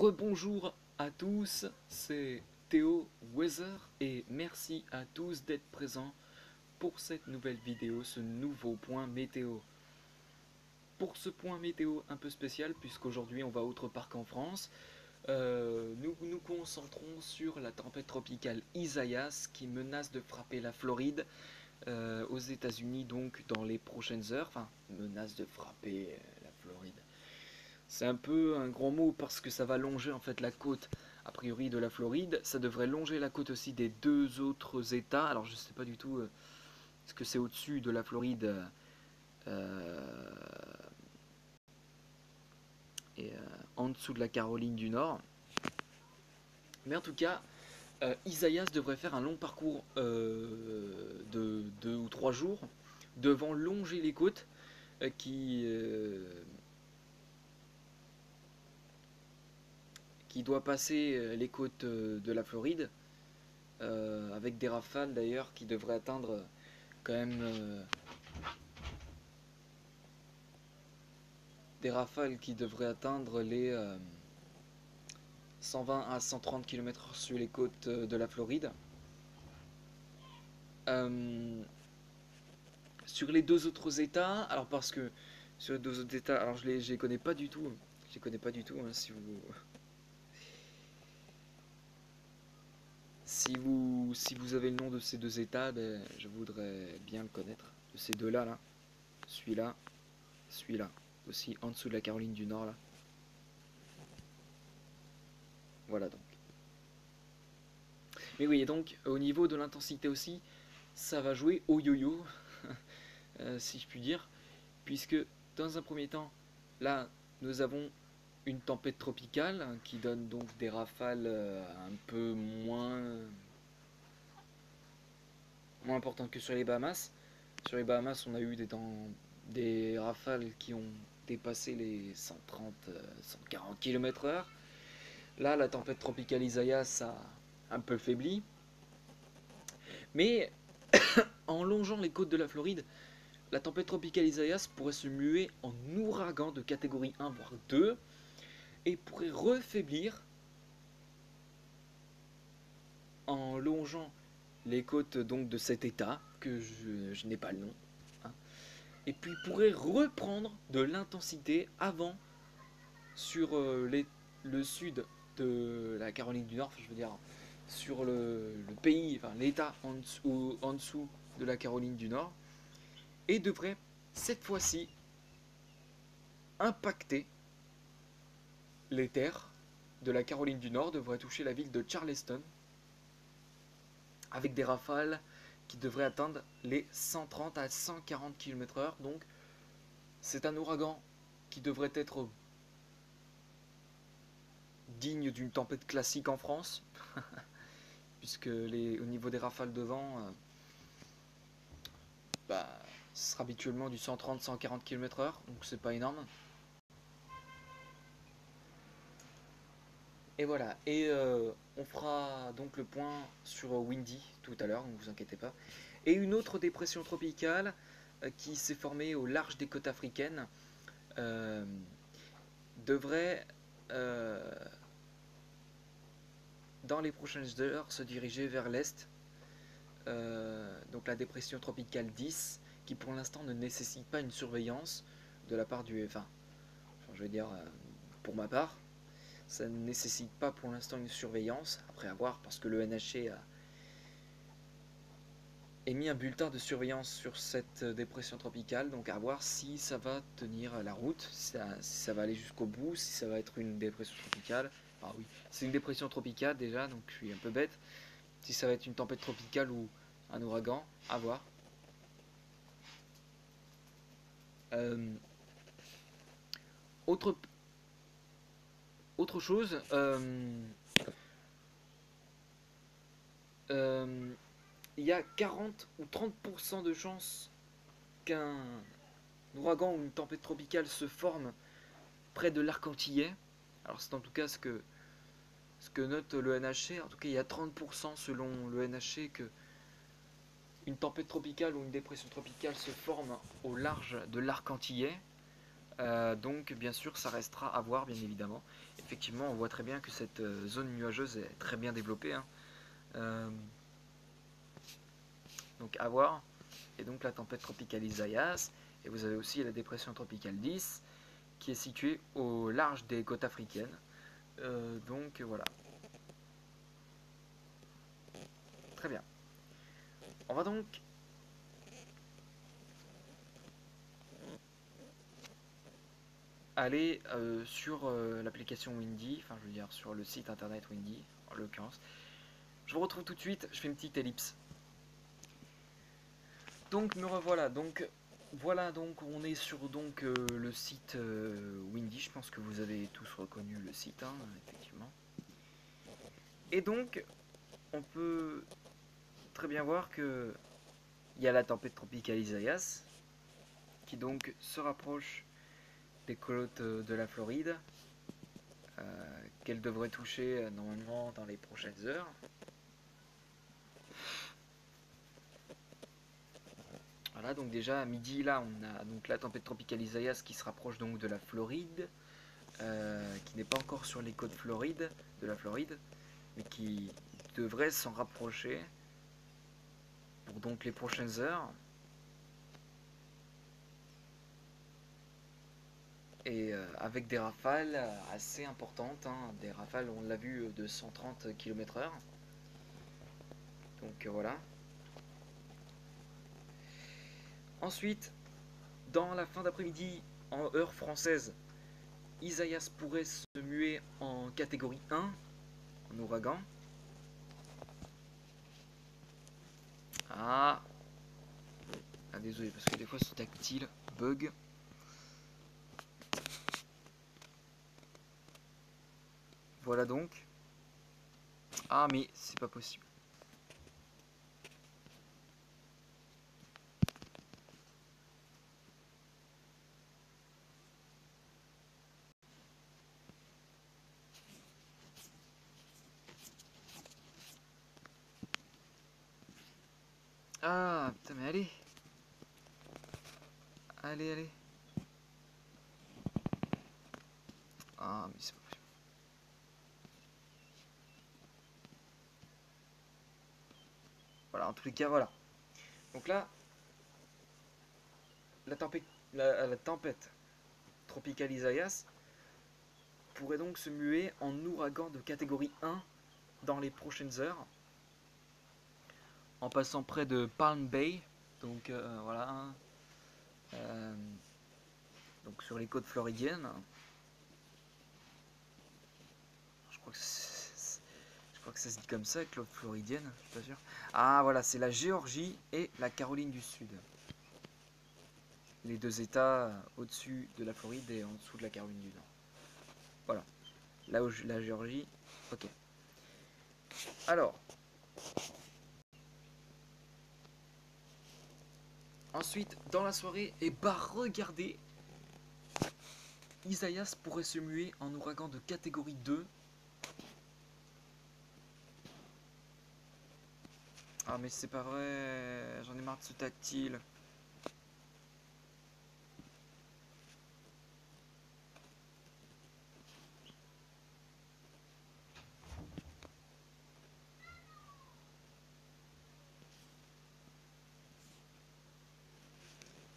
Rebonjour à tous, c'est Théo Weather et merci à tous d'être présents pour cette nouvelle vidéo, ce nouveau point météo. Pour ce point météo un peu spécial, puisqu'aujourd'hui on va autre part qu'en France, euh, nous nous concentrons sur la tempête tropicale Isaias qui menace de frapper la Floride euh, aux États-Unis donc dans les prochaines heures. Enfin, menace de frapper euh, la Floride. C'est un peu un grand mot parce que ça va longer en fait la côte a priori de la Floride. Ça devrait longer la côte aussi des deux autres États. Alors je sais pas du tout ce que c'est au-dessus de la Floride. et en dessous de la Caroline du Nord. Mais en tout cas, euh, Isaias devrait faire un long parcours euh, de deux ou trois jours devant longer les côtes euh, qui, qui doit passer les côtes de la Floride avec des rafales d'ailleurs qui devraient atteindre quand même des rafales qui devraient atteindre les 120 à 130 km sur les côtes euh, de la Floride. Euh, sur les deux autres États, alors parce que sur les deux autres États, alors je les, les connais pas du tout, je les connais pas du tout. Hein, si vous si vous avez le nom de ces deux États, ben, je voudrais bien le connaître. De ces deux-là, là, celui-là, celui-là, aussi en dessous de la Caroline du Nord là. Voilà donc. Mais oui, et donc au niveau de l'intensité aussi, ça va jouer au yo-yo, euh, si je puis dire, puisque dans un premier temps, là, nous avons une tempête tropicale hein, qui donne donc des rafales euh, un peu moins, moins importantes que sur les Bahamas. Sur les Bahamas, on a eu des, rafales qui ont dépassé les 130, 140 km/h. Là, la tempête tropicale Isaias a un peu faibli. Mais en longeant les côtes de la Floride, la tempête tropicale Isaias pourrait se muer en ouragan de catégorie 1 voire 2 et pourrait refaiblir en longeant les côtes donc de cet état que je, n'ai pas le nom hein, et puis pourrait reprendre de l'intensité avant sur euh, le sud de la Caroline du Nord, je veux dire, sur le, pays, enfin l'État en, en dessous de la Caroline du Nord, et devrait cette fois-ci impacter les terres de la Caroline du Nord, devrait toucher la ville de Charleston, avec des rafales qui devraient atteindre les 130 à 140 km/h. Donc, c'est un ouragan qui devrait être digne d'une tempête classique en France, puisque au niveau des rafales de vent, euh, bah, ce sera habituellement du 130-140 km/h, donc c'est pas énorme. Et voilà, et euh, on fera donc le point sur Windy tout à l'heure, ne vous inquiétez pas. Et une autre dépression tropicale euh, qui s'est formée au large des côtes africaines devrait dans les prochaines heures se diriger vers l'est. Euh, donc la dépression tropicale 10, qui pour l'instant ne nécessite pas une surveillance de la part du F1. je veux dire, euh, pour ma part, ça ne nécessite pas pour l'instant une surveillance, après avoir, parce que le NHC a émis un bulletin de surveillance sur cette dépression tropicale, donc à voir si ça va tenir la route, si ça va aller jusqu'au bout, si ça va être une dépression tropicale. Ah oui, c'est une dépression tropicale déjà, donc je suis un peu bête. Si ça va être une tempête tropicale ou un ouragan, à voir. Euh, autre, autre chose, euh, euh, il y a 40 ou 30% de chances qu'un ouragan ou une tempête tropicale se forme près de l'arc antillais. Alors c'est en tout cas ce que, note le NHC. En tout cas, il y a 30% selon le NHC que une tempête tropicale ou une dépression tropicale se forme au large de l'arc antillais. Euh, donc bien sûr ça restera à voir bien évidemment. Effectivement on voit très bien que cette euh, zone nuageuse est très bien développée. Hein. Euh, donc à voir. Et donc la tempête tropicale Isaias. Et vous avez aussi la dépression tropicale 10 qui est située au large des côtes africaines. donc voilà. Très bien. On va donc aller euh, sur euh, l'application Windy, enfin je veux dire sur le site internet Windy en l'occurrence. Je vous retrouve tout de suite, je fais une petite ellipse. Donc me revoilà, donc voilà donc on est sur donc euh, le site Windy, je pense que vous avez tous reconnu le site hein, effectivement. Et donc on peut très bien voir que il y a la tempête tropicale Isaias qui donc se rapproche des côtes de la Floride, euh, qu'elle devrait toucher euh, normalement dans les prochaines heures. Voilà, donc déjà à midi là, on a donc la tempête tropicale Isaias qui se rapproche donc de la Floride, euh, qui n'est pas encore sur les côtes Floride, de la Floride, mais qui devrait s'en rapprocher pour donc les prochaines heures. Et euh, avec des rafales assez importantes, hein. des rafales on l'a vu de 130 km heure. Donc euh, voilà. Ensuite, dans la fin d'après-midi, en heure française, Isaias pourrait se muer en catégorie 1, en ouragan. Ah, ah désolé parce que des fois c'est tactile, bug. Voilà donc. Ah mais c'est pas possible. Ah putain mais allez Allez allez Ah mais c'est pas Voilà, en tous cas, voilà. Donc là, la, tempête, la, tropicale Isaias pourrait donc se muer en ouragan de catégorie 1 dans les prochaines heures, en passant près de Palm Bay, donc euh, voilà, euh, donc sur les côtes floridiennes. Que ça se dit comme ça, Claude Floridienne, je suis pas sûr. Ah voilà, c'est la Géorgie et la Caroline du Sud. Les deux États au-dessus de la Floride et en dessous de la Caroline du Nord. Voilà. Là où la Géorgie, ok. Alors. Ensuite, dans la soirée, et bah regardez, Isaias pourrait se muer en ouragan de catégorie 2 Ah mais c'est pas vrai, j'en ai marre de ce tactile.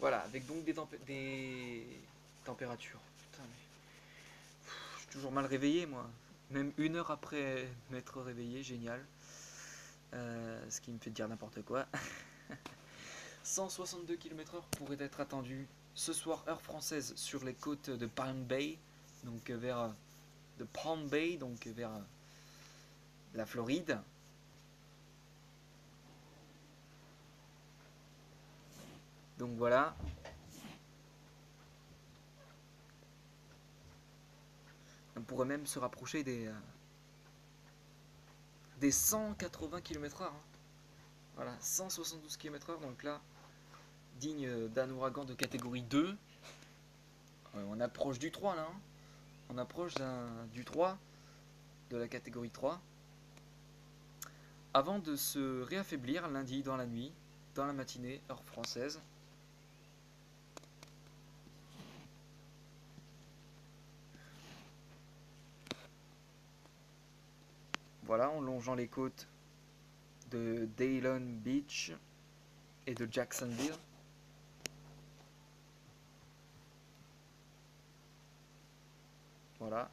Voilà, avec donc des, températures. Putain, mais... je suis toujours mal réveillé moi. Même une heure après m'être réveillé, génial. Euh, ce qui me fait dire n'importe quoi. 162 km/h pourrait être attendu ce soir heure française sur les côtes de Palm Bay, donc vers de Palm Bay, donc vers la Floride. Donc voilà. On pourrait même se rapprocher des, euh, des 180 km/h. Hein. Voilà, 172 km/h, donc là, digne d'un ouragan de catégorie 2. Euh, on approche du 3 là. Hein. On approche du 3, de la catégorie 3. Avant de se réaffaiblir lundi dans la nuit, dans la matinée, heure française. Voilà, en longeant les côtes de Daylon Beach et de Jacksonville. Voilà.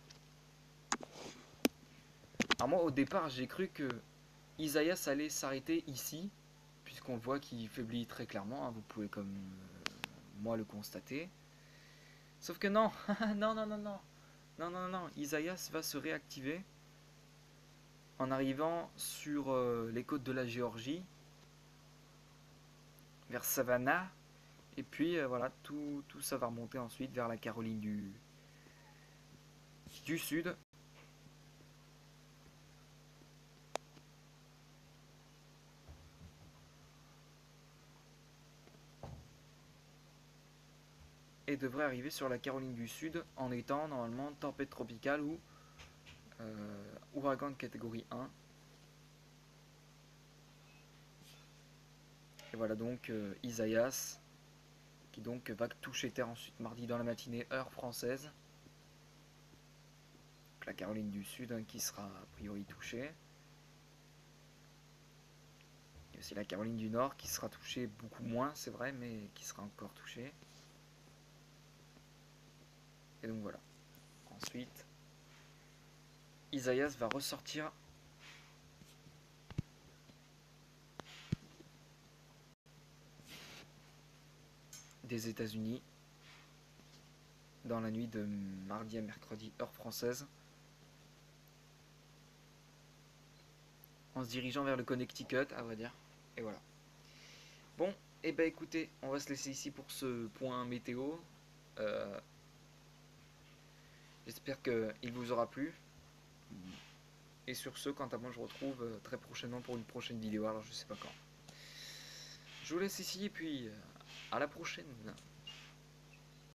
Alors moi au départ j'ai cru que Isaias allait s'arrêter ici, puisqu'on voit qu'il faiblit très clairement, hein, vous pouvez comme euh, moi le constater. Sauf que non, non, non, non, non, non, non, non, Isaias va se réactiver en arrivant sur euh, les côtes de la Géorgie, vers Savannah, et puis euh, voilà, tout, tout, ça va remonter ensuite vers la Caroline du, du Sud. Et devrait arriver sur la Caroline du Sud en étant normalement tempête tropicale ou ouragan de catégorie 1. Et voilà donc euh, Isaias qui donc va toucher terre ensuite mardi dans la matinée heure française. la Caroline du Sud hein, qui sera a priori touchée. Et aussi la Caroline du Nord qui sera touchée beaucoup moins, c'est vrai, mais qui sera encore touchée. Et donc voilà. Ensuite, Isaias va ressortir. Des États-Unis. Dans la nuit de mardi à mercredi heure française. En se dirigeant vers le Connecticut à vrai dire. Et voilà. Bon et eh ben écoutez on va se laisser ici pour ce point météo. Euh, j'espère qu'il vous aura plu et sur ce, quant à moi, je retrouve euh, très prochainement pour une prochaine vidéo. Alors, je sais pas quand. Je vous laisse ici et puis euh, à la prochaine.